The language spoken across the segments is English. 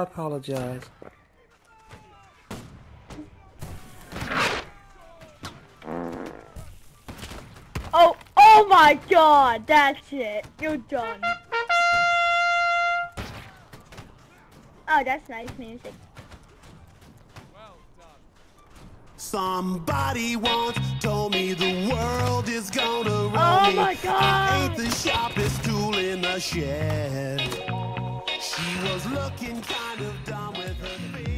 that, boy. I apologize. Oh, oh my god, that's it. You're done. Oh, that's nice music. Somebody once told me the world is gonna oh roll Oh me. my God. I ain't the sharpest tool in the shed. She was looking kind of dumb with her finger.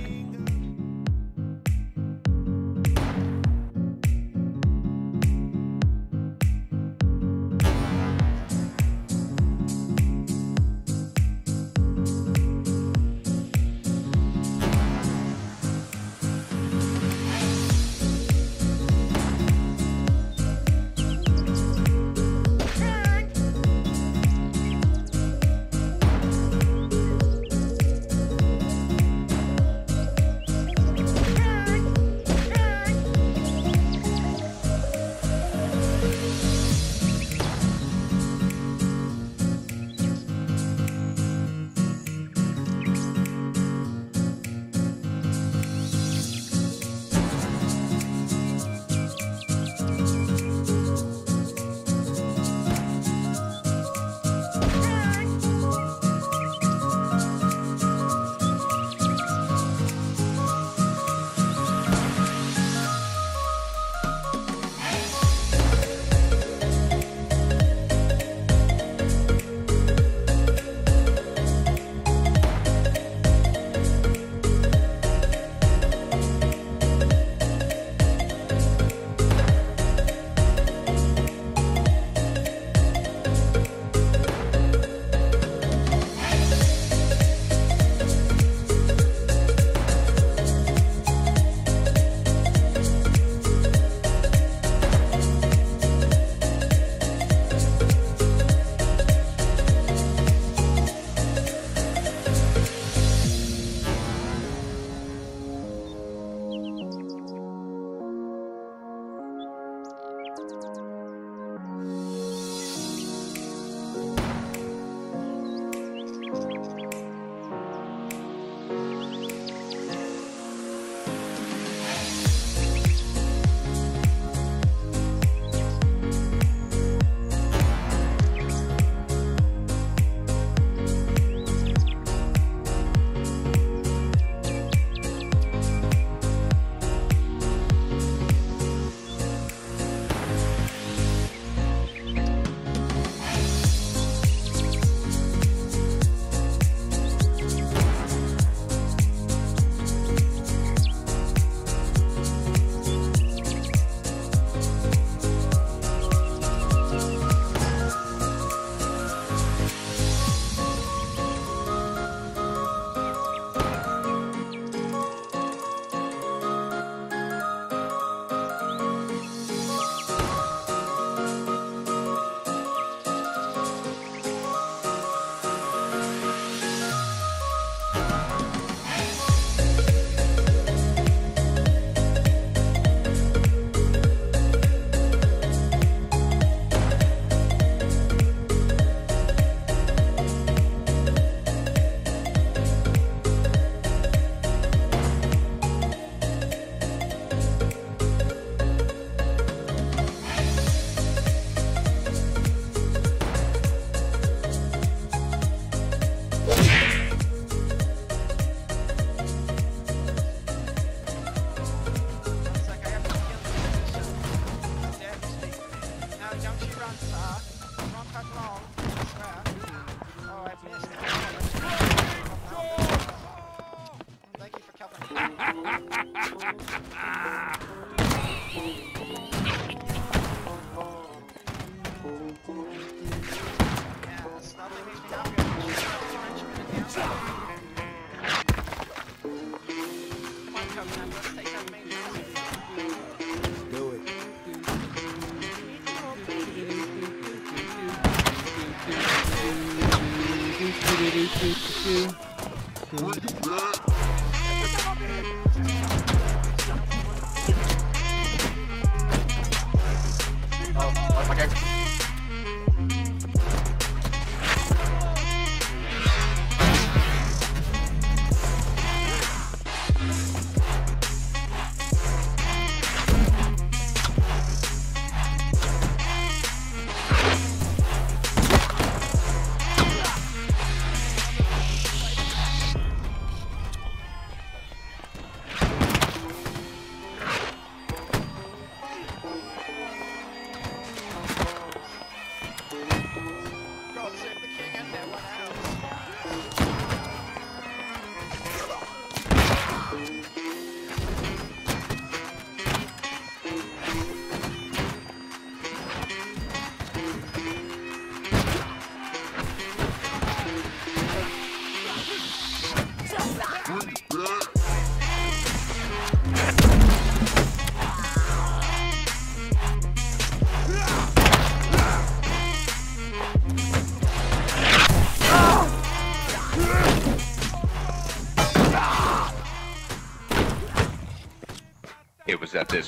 Oh, okay.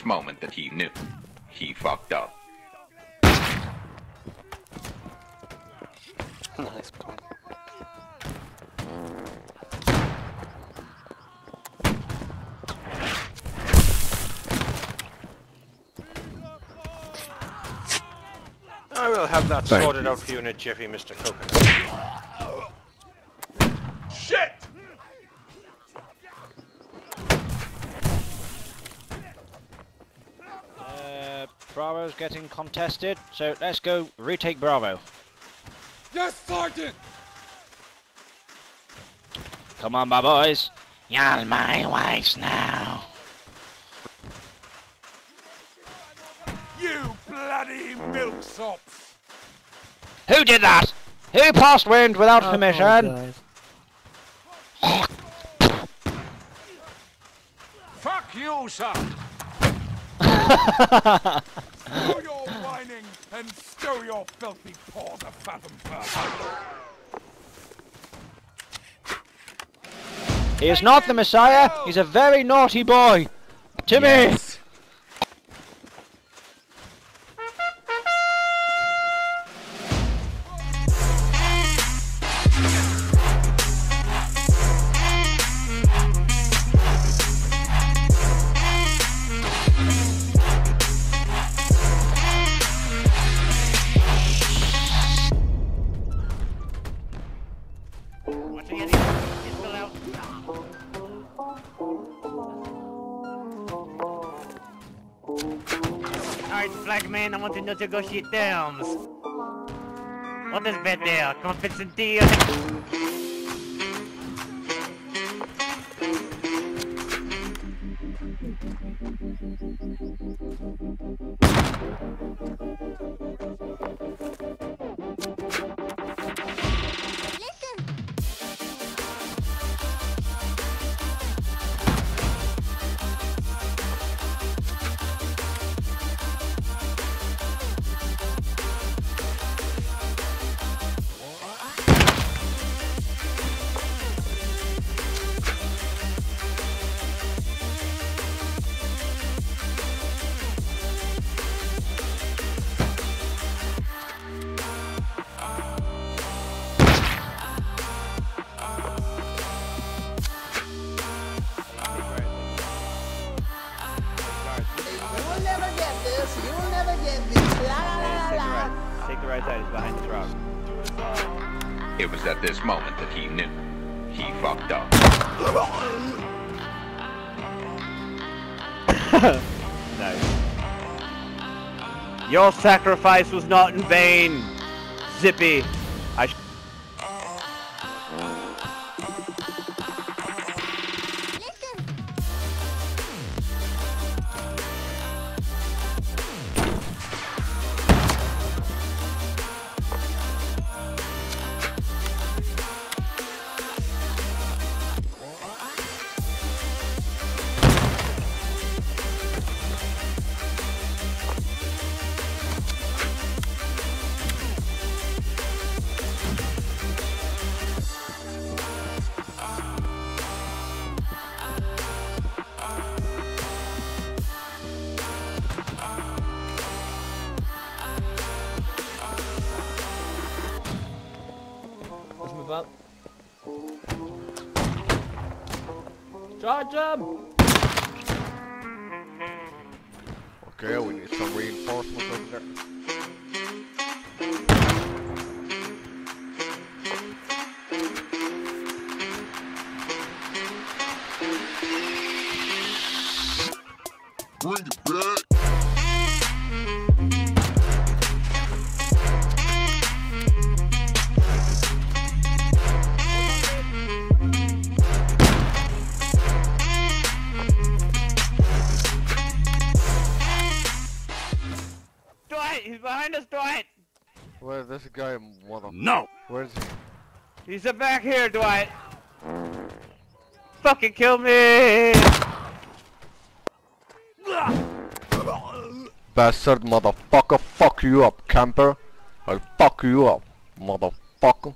Moment that he knew. He fucked up. nice point. I will have that Thank sorted you. out for you in a jiffy, Mr. Cook. Bravo's getting contested, so let's go retake Bravo. Yes, Sergeant! Come on, my boys. You're my wives now. You bloody milksops! Who did that? Who passed wind without permission? Fuck you, sir! Stow your whining and stow your filthy paws of fathom further. He is not the Messiah. He's a very naughty boy. Timmy. Alright, want to negotiate terms. What is better, confidence It was at this moment that he knew. He fucked up. Nice. Your sacrifice was not in vain, Zippy. Charge Where's this guy, mother? No! Where's he? He's back here, Dwight. Fucking kill me! Bastard motherfucker, fuck you up, camper. I'll fuck you up, motherfucker.